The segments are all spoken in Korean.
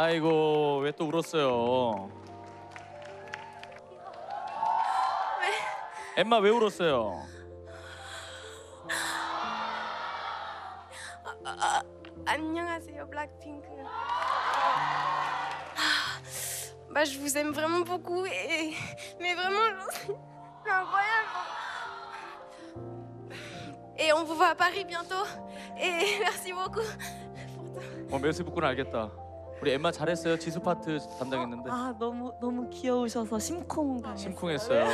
아이고 왜 또 울었어요? 엠마 왜 울었어요? 안녕하세요, Blackpink. Bah, je vous aime vraiment beaucoup et mais vraiment c'est incroyable. Et on vous voit à Paris bientôt. Et merci beaucoup. 어 메스부꾼 알겠다. 우리 엠마 잘했어요. 지수 파트 담당했는데 아 너무 너무 귀여우셔서 심쿵 당했어요. 심쿵했어요.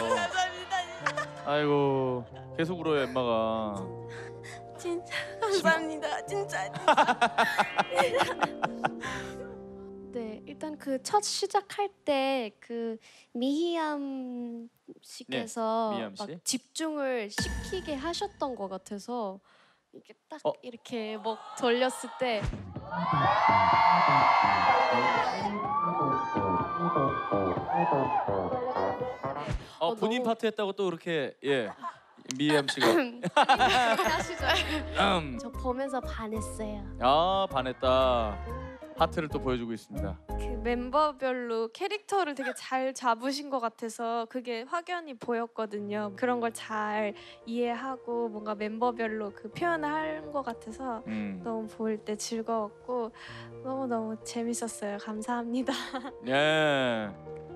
아이고 계속 울어요 엠마가. 진짜 감사합니다. 진짜. 네, 일단 그 첫 시작할 때 그 미희암 씨께서 네, 미희암 씨. 막 집중을 시키게 하셨던 것 같아서 이게 딱 어? 이렇게 목 돌렸을 때 어, 어, 본인 너무- 파트 했다고 또 그렇게 예 미엠 씨가 하시죠. 음. 저 보면서 반했어요. 아 반했다. 하트를 또 보여주고 있습니다. 그 멤버별로 캐릭터를 되게 잘 잡으신 것 같아서 그게 확연히 보였거든요. 그런 걸 잘 이해하고 뭔가 멤버별로 그 표현을 한 것 같아서 음. 너무 볼 때 즐거웠고 너무 너무 재밌었어요. 감사합니다. 예.